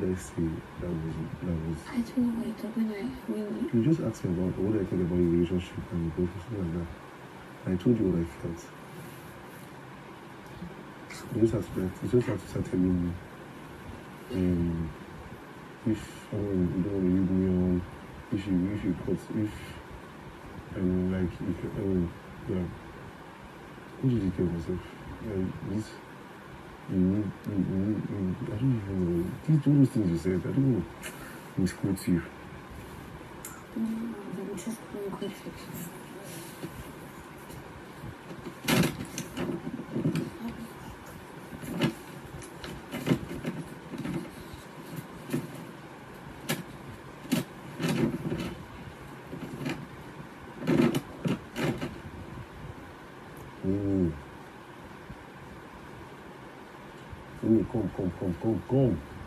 Let's say that was that was. I don't know what you're talking about. Really? You just asked me about what I think about your relationship and your boyfriend, something like that. I told you what I felt. You just have to, you just have to start telling me um, if someone you don't want to leave me on, if you if you cut if um like if you um yeah. Who did you tell myself? Um, this you need you, you need you, I don't even know. These all those things said, I don't know. Misquote you. Mm, just. Mimi. Mimi, come, come, come, come, come.